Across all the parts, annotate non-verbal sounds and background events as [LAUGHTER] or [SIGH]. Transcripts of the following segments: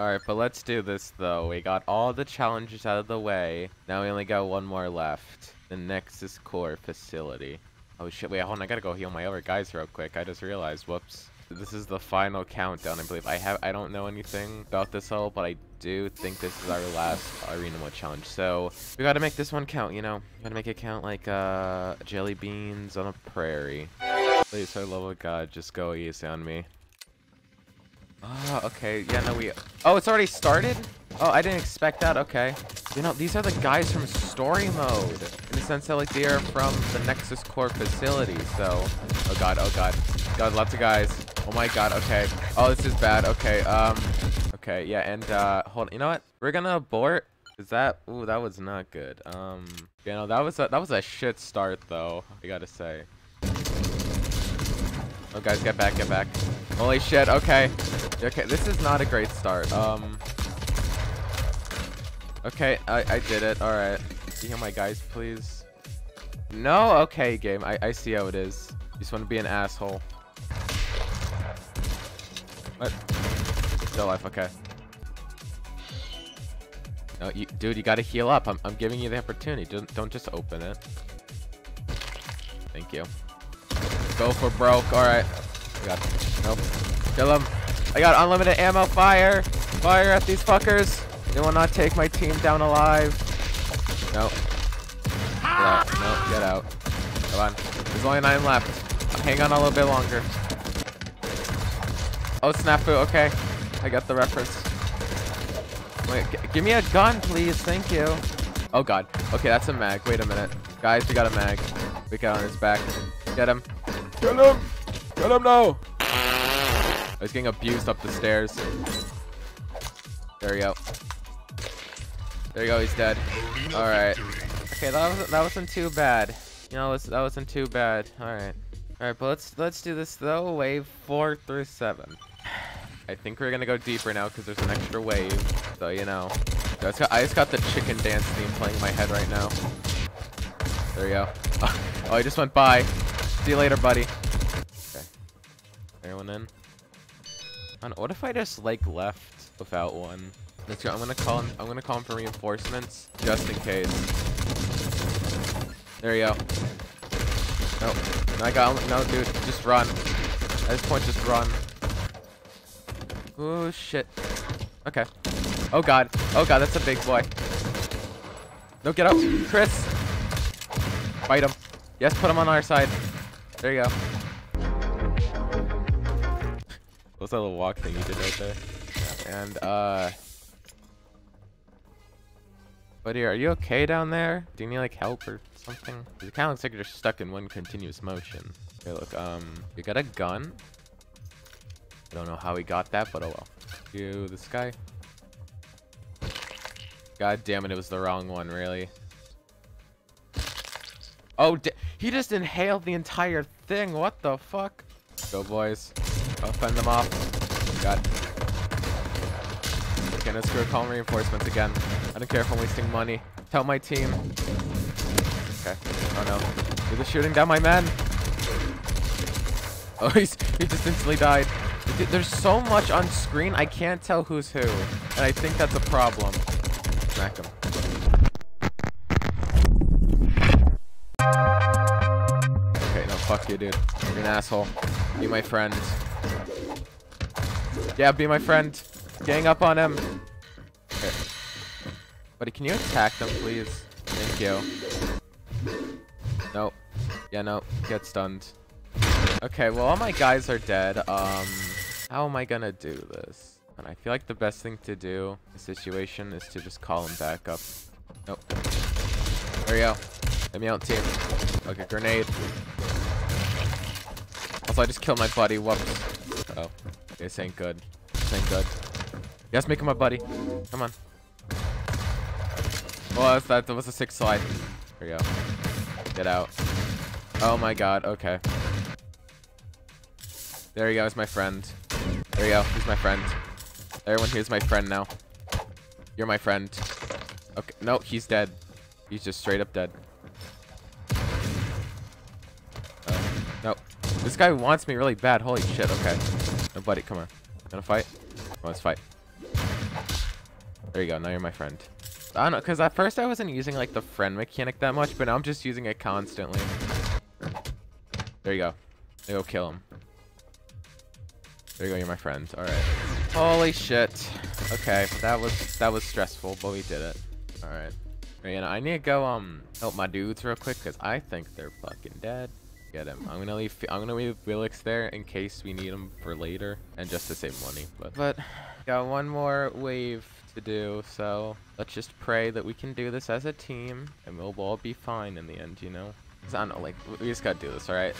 Alright, but let's do this though. We got all the challenges out of the way. Now we only got one more left. The Nexus Core facility. Oh shit, wait, hold on. I gotta go heal my other guys real quick. I just realized, whoops. This is the final countdown, I believe. I have I don't know anything about this level, but I do think this is our last arena mode challenge. So we gotta make this one count, you know. We gotta make it count like uh jelly beans on a prairie. Please, love of God, just go easy on me. Oh, okay. Yeah, no, we... Oh, it's already started? Oh, I didn't expect that. Okay. You know, these are the guys from story mode. In the sense that, like, they are from the Nexus Core facility, so... Oh, God. Oh, God. God, lots of guys. Oh, my God. Okay. Oh, this is bad. Okay, um... Okay, yeah, and, uh... Hold on. You know what? We're gonna abort. Is that... Ooh, that was not good. Um... You know, that was a, that was a shit start, though. I gotta say. Oh, guys, get back, get back. Holy shit, okay. Okay, this is not a great start. Um. Okay, I, I did it. Alright. You hear my guys, please? No? Okay, game. I, I see how it is. You just want to be an asshole. What? Still life, okay. No, you, dude, you gotta heal up. I'm, I'm giving you the opportunity. Don't, don't just open it. Thank you. Go for broke. All right. I got. Nope. Kill him. I got unlimited ammo. Fire. Fire at these fuckers. They will not take my team down alive. No. Get out. No. Get out. Come on. There's only nine left. Hang on a little bit longer. Oh, snafu. Okay. I got the reference. Wait, give me a gun, please. Thank you. Oh, God. Okay, that's a mag. Wait a minute. Guys, we got a mag. We got on his back. Get him. Get him! Get him now! He's getting abused up the stairs. There we go. There you go, he's dead. Alright. Okay, that wasn't that wasn't too bad. You know, that wasn't too bad. Alright. Alright, but let's let's do this though. Wave four through seven. I think we're gonna go deeper now because there's an extra wave. So you know. I just, got, I just got the chicken dance theme playing in my head right now. There you go. [LAUGHS] Oh, I just went by. See you later, buddy. Okay. Everyone in? what if I just like left without one? Let's go. I'm gonna call him. I'm gonna call him for reinforcements just in case. There you go. No, I got. No, dude, just run. At this point, just run. Oh shit. Okay. Oh god. Oh god, that's a big boy. No, get up, Chris. Fight him. Yes, put him on our side. There you go. What's that little walk thing you did right there? And, uh... Buddy, are you okay down there? Do you need, like, help or something? It kind of looks like you're stuck in one continuous motion. Okay, look, um... You got a gun? I don't know how he got that, but oh well. You, this guy? God damn it, it was the wrong one, really. Oh, he just inhaled the entire thing. What the fuck? Go, boys. I'll fend them off. God. Okay, let's go call reinforcements again. I don't care if I'm wasting money. Tell my team. Okay. Oh no. He's just shooting down my men. [LAUGHS] Oh, he's, he just instantly died. There's so much on screen, I can't tell who's who. And I think that's a problem. Smack him. You, dude. You're an asshole. Be my friend. Yeah, be my friend. Gang up on him. Buddy, can you attack them, please? Thank you. Nope. Yeah, no. Get stunned. Okay, well, all my guys are dead. Um, how am I gonna do this? And I feel like the best thing to do in this situation is to just call him back up. Nope. There you go. Let me out, team. Okay, grenade. Also, I just killed my buddy. Whoops. Oh. This ain't good. This ain't good. Yes, make him my buddy. Come on. Oh, well, that, that was a sick slide. There you go. Get out. Oh my god. Okay. There you go. He's my friend. There you go. He's my friend. Everyone here's my friend now. You're my friend. Okay. No, he's dead. He's just straight up dead. This guy wants me really bad. Holy shit. Okay. No, buddy, come on. Gonna fight? Let's fight. There you go. Now you're my friend. I don't know, because at first I wasn't using like the friend mechanic that much, but now I'm just using it constantly. There you go. There go, kill him. There you go, you're my friend. Alright. Holy shit. Okay, that was that was stressful, but we did it. Alright. And I need to go um help my dudes real quick because I think they're fucking dead. Get him. I'm gonna leave. I'm gonna leave Wilix there in case we need him for later and just to save money. But but got one more wave to do, so let's just pray that we can do this as a team and we'll all be fine in the end. You know. I don't know. Like we just gotta do this. All right.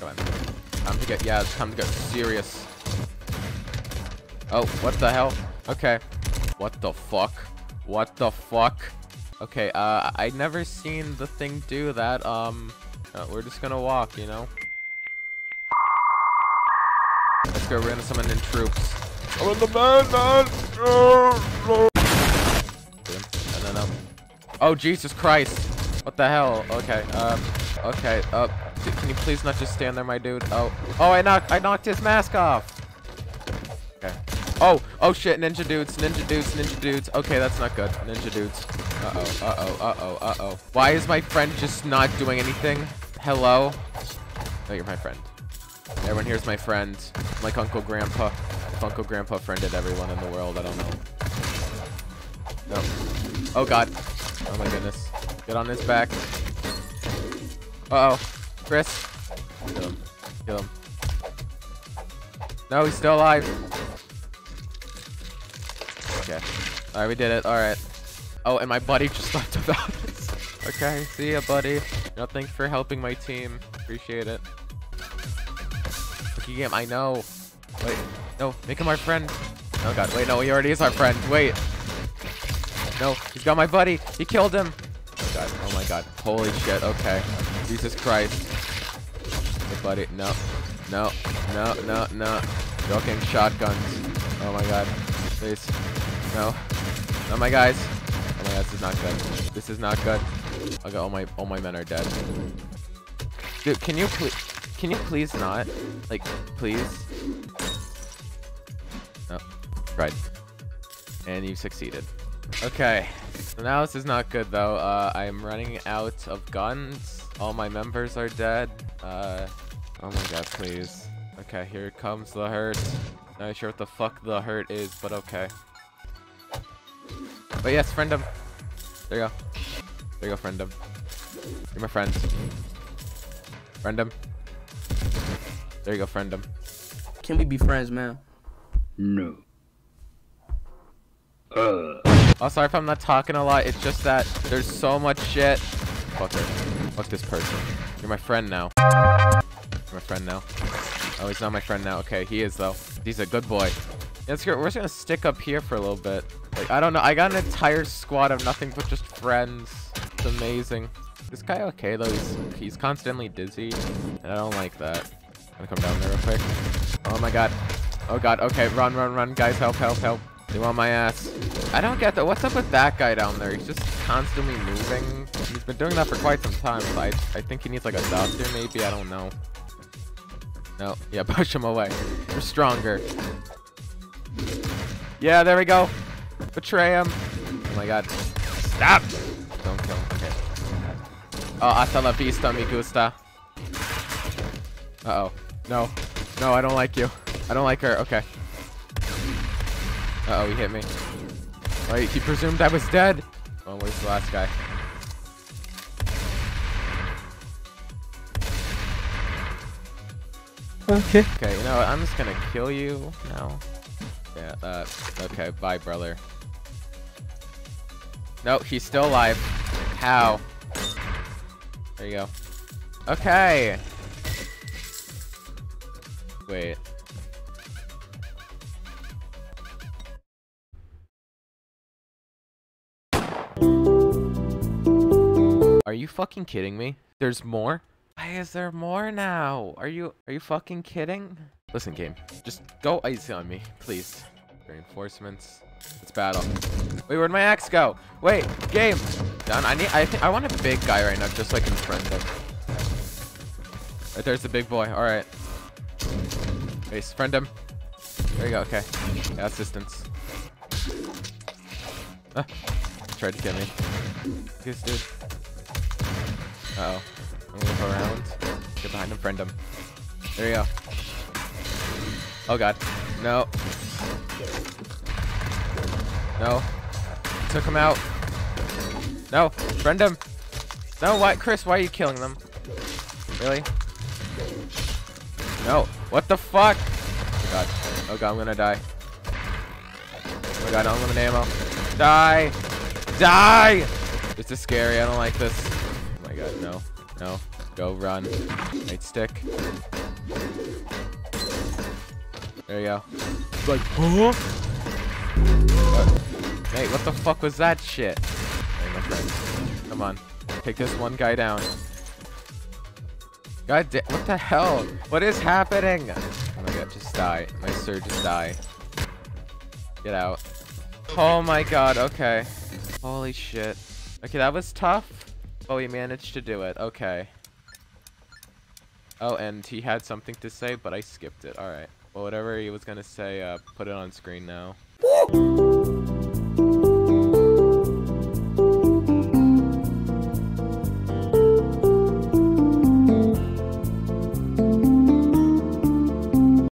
Come on. Time to get. Yeah. It's time to get serious. Oh, what the hell? Okay. What the fuck? What the fuck? Okay, uh, I never seen the thing do that. Um, uh, we're just gonna walk, you know? Let's go, we're gonna summon in troops. I'm in the man, man! No, no, no. Oh, Jesus Christ. What the hell? Okay, um, okay, uh, can you please not just stand there, my dude? Oh, oh, I knocked, I knocked his mask off. Okay. Oh, oh shit, ninja dudes, ninja dudes, ninja dudes. Okay, that's not good. Ninja dudes. Uh-oh, uh-oh, uh-oh, uh-oh. Why is my friend just not doing anything? Hello? Oh, you're my friend. Everyone here's my friend. Like Uncle Grandpa. If Uncle Grandpa friended everyone in the world, I don't know. No. Oh god. Oh my goodness. Get on his back. Uh-oh. Chris. Kill him. Kill him. No, he's still alive. Okay. Alright, we did it. Alright. Oh, and my buddy just left about. Okay, see ya, buddy. No, thanks for helping my team. Appreciate it. Lucky Game, I know. Wait, no, make him our friend. Oh god, wait, no, he already is our friend. Wait. No, he's got my buddy. He killed him. Oh god, oh my god. Holy shit, okay. Jesus Christ. Hey, buddy, no. No, no, no, no. Joking shotguns. Oh my god. Please. No. No, my guys. Oh my god, this is not good. This is not good. Okay, all my all my men are dead. Dude, can you please can you please not? Like, please? No. Right. And you succeeded. Okay. So now this is not good though. Uh, I'm running out of guns. All my members are dead. Uh, oh my god, please. Okay, here comes the hurt. Not sure what the fuck the hurt is, but okay. But yes, friend him. There you go. There you go, friend him. You're my friend. Friend him. There you go, friend him. Can we be friends, man? No. Uh. Oh, sorry if I'm not talking a lot. It's just that there's so much shit. Fuck her. Fuck this person. You're my friend now. You're my friend now. Oh, he's not my friend now. Okay, he is though. He's a good boy. Let's go. We're just gonna stick up here for a little bit. Like, I don't know. I got an entire squad of nothing but just friends. It's amazing. This guy okay though? He's he's constantly dizzy, and I don't like that. I'm gonna come down there real quick. Oh my god. Oh god. Okay, run, run, run, guys! Help, help, help! They want my ass. I don't get that. What's up with that guy down there? He's just constantly moving. He's been doing that for quite some time. I I think he needs like a doctor, maybe. I don't know. No. Yeah, [LAUGHS] push him away. We're stronger. Yeah, there we go. Betray him. Oh my god. Stop! Don't kill him. Oh, hasta la vista, mi gusta. Uh-oh. No. No, I don't like you. I don't like her. Okay. Uh-oh, he hit me. Wait, he presumed I was dead. Oh, where's the last guy? Okay. Okay, you know what? I'm just gonna kill you now. Yeah, uh, okay, bye, brother. No, he's still alive. How? There you go. Okay. Wait. Are you fucking kidding me? There's more? Why is there more now? Are you are you fucking kidding? Listen, game. Just go icy on me, please. Reinforcements. Let's battle. Wait, where'd my axe go? Wait, game. I need. I think I want a big guy right now, just so I can friend him. Right there's the big boy. All right. Base, friend him. There you go. Okay. Yeah, assistance. Ah, tried to kill me. Goose dude. Uh oh. I'm gonna go around. Get behind him, friend him. There you go. Oh god. No. No. Took him out. No. Friend him. No, why Chris, why are you killing them? Really? No. What the fuck? Oh god. Oh god, I'm gonna die. Oh god, unlimited ammo. Die! Die! This is scary, I don't like this. Oh my god, no. No. Go, run. Right stick. There you go. It's like, huh? Hey, what the fuck was that shit? My friend. Come on. Take this one guy down. God damn, what the hell? What is happening? Oh my god, just die. My sir, just die. Get out. Oh my god, okay. Holy shit. Okay, that was tough, but we managed to do it. Okay. Oh, and he had something to say, but I skipped it. Alright. Well, whatever he was gonna say, uh, put it on screen now.